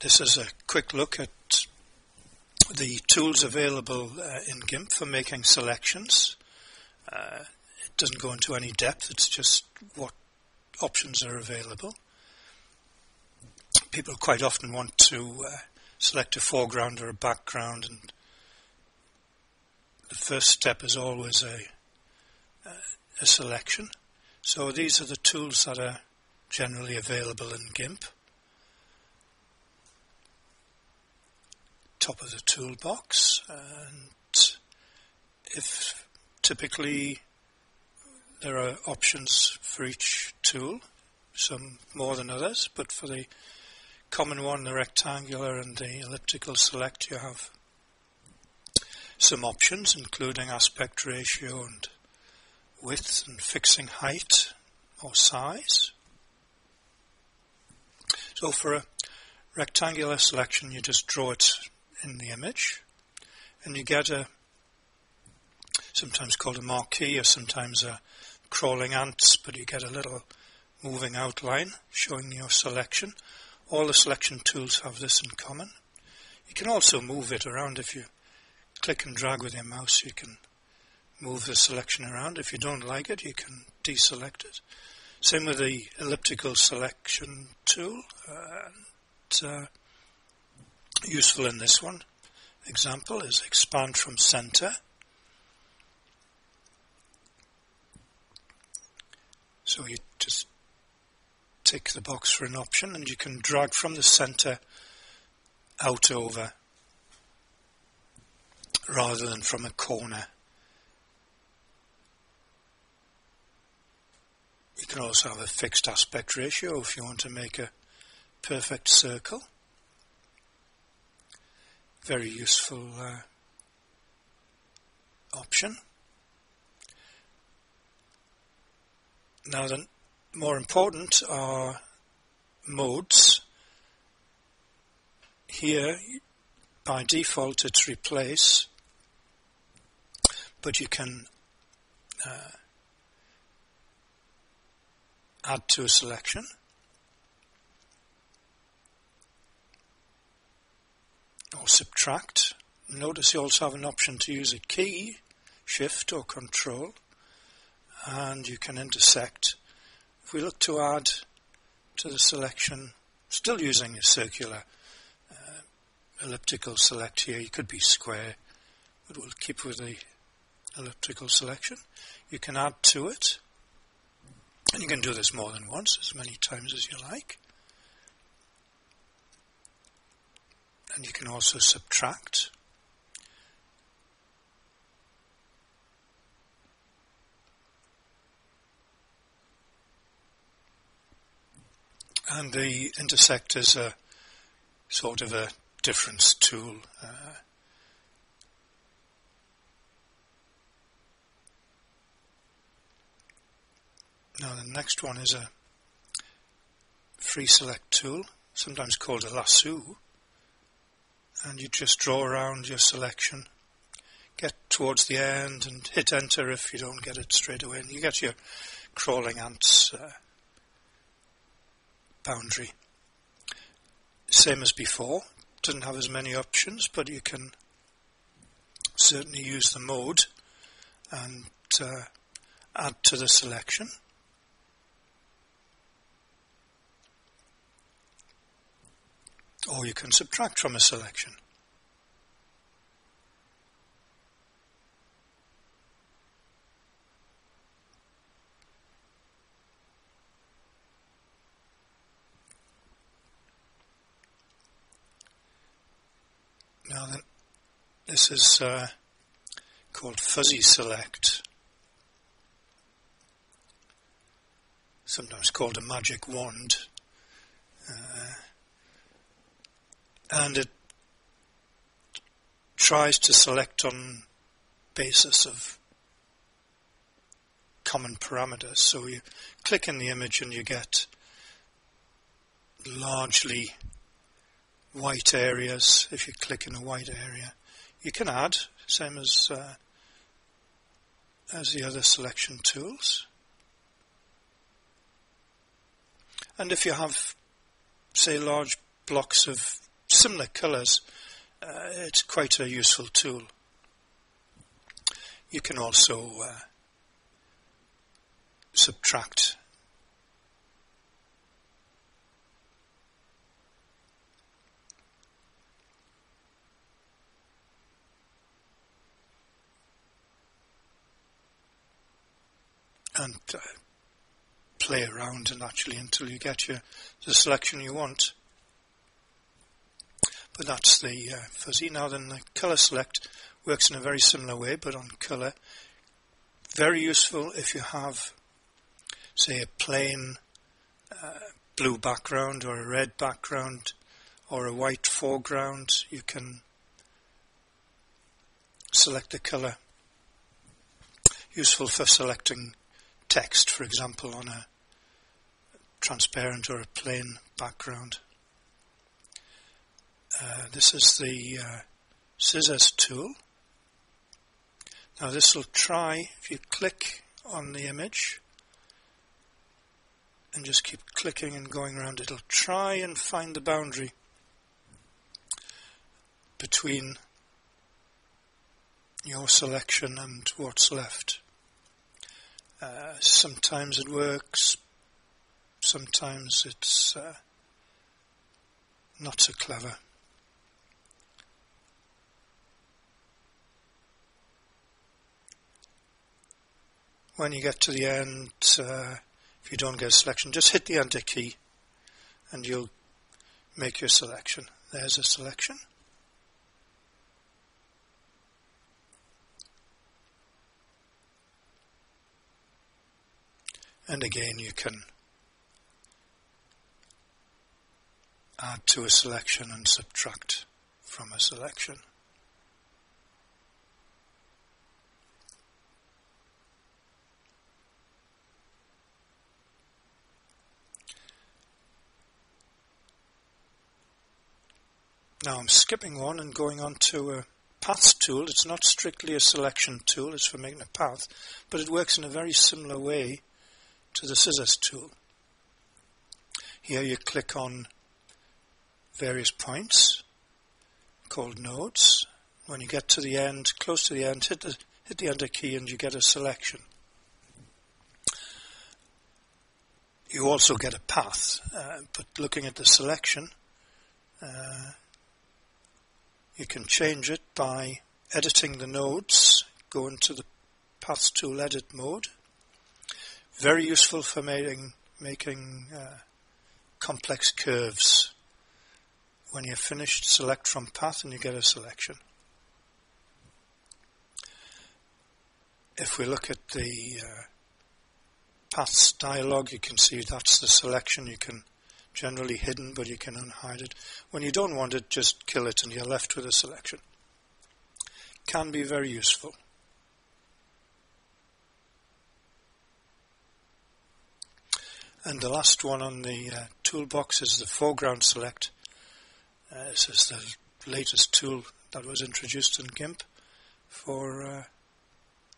This is a quick look at the tools available uh, in GIMP for making selections. Uh, it doesn't go into any depth, it's just what options are available. People quite often want to uh, select a foreground or a background and the first step is always a, a selection. So these are the tools that are generally available in GIMP. Top of the toolbox and if typically there are options for each tool, some more than others, but for the common one, the rectangular and the elliptical select, you have some options including aspect ratio and width and fixing height or size. So for a rectangular selection you just draw it in the image and you get a sometimes called a marquee or sometimes a crawling ants but you get a little moving outline showing your selection. All the selection tools have this in common. You can also move it around if you click and drag with your mouse, you can move the selection around. If you don't like it, you can deselect it. Same with the elliptical selection tool. And, uh, useful in this one example is expand from center. So you just tick the box for an option and you can drag from the center out over rather than from a corner. You can also have a fixed aspect ratio if you want to make a perfect circle. Very useful uh, option. Now the more important are modes. Here by default it's replace but you can uh, add to a selection. Or subtract. Notice you also have an option to use a key, shift or control, and you can intersect. If we look to add to the selection, still using a circular uh, elliptical select here, you could be square, but we'll keep with the elliptical selection. You can add to it, and you can do this more than once, as many times as you like. And you can also subtract. And the intersect is a sort of a difference tool. Uh, Now the next one is a free select tool, sometimes called a lasso, and you just draw around your selection, get towards the end and hit enter if you don't get it straight away, and you get your crawling ants uh, boundary. Same as before, doesn't have as many options, but you can certainly use the mode and uh, add to the selection. Or you can subtract from a selection. Now then, this is uh, called fuzzy select, sometimes called a magic wand. Uh, and it tries to select on basis of common parameters. So you click in the image and you get largely white areas. If you click in a white area, you can add, same as uh, as the other selection tools. And if you have, say, large blocks of similar colours, uh, it's quite a useful tool. You can also uh, subtract and uh, play around and actually until you get your the selection you want. But that's the uh, fuzzy. Now then the color select works in a very similar way but on color. Very useful if you have say a plain uh, blue background or a red background or a white foreground. You can select the color. Useful for selecting text, for example, on a transparent or a plain background. Uh, this is the uh, scissors tool. Now this will try, if you click on the image and just keep clicking and going around, it'll try and find the boundary between your selection and what's left. Uh, sometimes it works, sometimes it's uh, not so clever. When you get to the end, uh, if you don't get a selection, just hit the enter key and you'll make your selection. There's a selection. And again, you can add to a selection and subtract from a selection. Now I'm skipping one and going on to a path tool. It's not strictly a selection tool, it's for making a path, but it works in a very similar way to the scissors tool. Here you click on various points called nodes. When you get to the end, close to the end, hit the, hit the enter key and you get a selection. You also get a path, uh, but looking at the selection, uh, you can change it by editing the nodes, go into the path tool edit mode, very useful for making, making uh, complex curves. When you're finished, select from path and you get a selection. If we look at the uh, paths dialog, you can see that's the selection. You can generally hidden, but you can unhide it. When you don't want it, just kill it and you're left with a selection. Can be very useful. And the last one on the uh, toolbox is the foreground select. Uh, this is the latest tool that was introduced in GIMP for uh,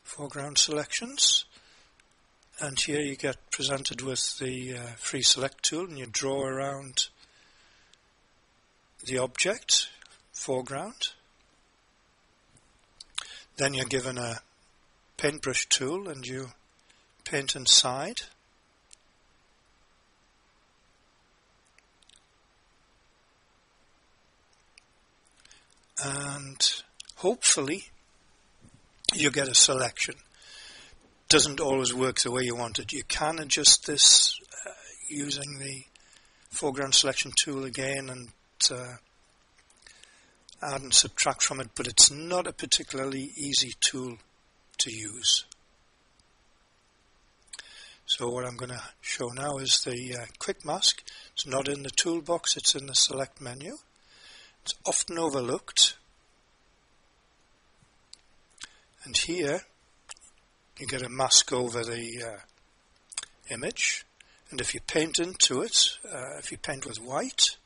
foreground selections. And here you get presented with the uh, free select tool and you draw around the object, foreground. Then you're given a paintbrush tool and you paint inside. and hopefully you get a selection. Doesn't always work the way you want it. You can adjust this uh, using the foreground selection tool again and uh, add and subtract from it, but it's not a particularly easy tool to use. So what I'm going to show now is the uh, quick mask. It's not in the toolbox, it's in the select menu. It's often overlooked. And here you get a mask over the uh, image. And if you paint into it, uh, if you paint with white,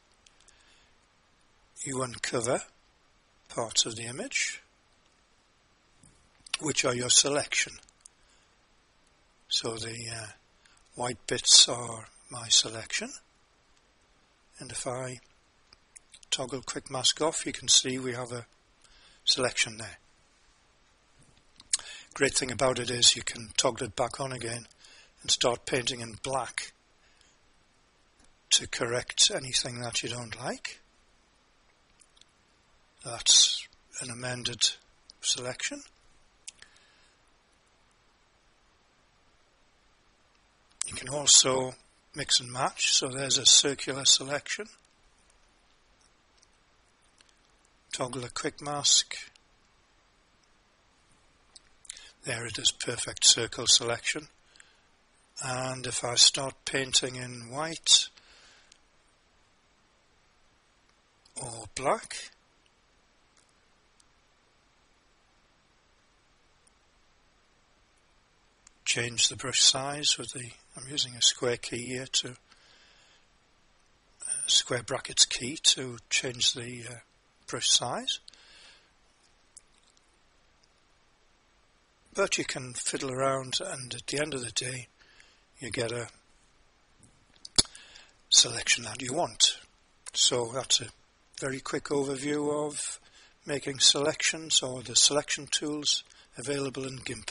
you uncover parts of the image, which are your selection. So the uh, white bits are my selection. And if I toggle quick mask off, you can see we have a selection there. Great thing about it is you can toggle it back on again and start painting in black to correct anything that you don't like. That's an amended selection. You can also mix and match, so there's a circular selection. Toggle a quick mask. There it is, perfect circle selection. And if I start painting in white or black, change the brush size with the, I'm using a square key here to, uh, square brackets key to change the uh, brush size. But you can fiddle around and at the end of the day you get a selection that you want. So that's a very quick overview of making selections or the selection tools available in GIMP.